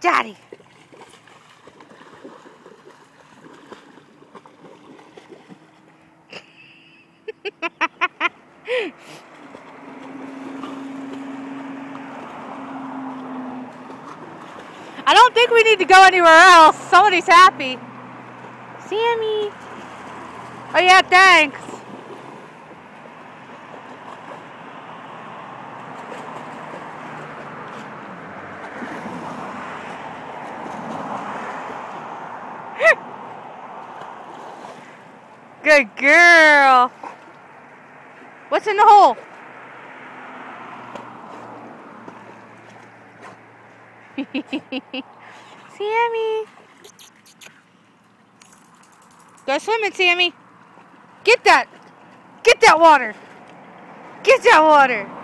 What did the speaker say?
Daddy. I don't think we need to go anywhere else. Somebody's happy. Sammy. Oh yeah, thanks. Good girl. What's in the hole? Sammy. Go swimming, Sammy. Get that. Get that water. Get that water.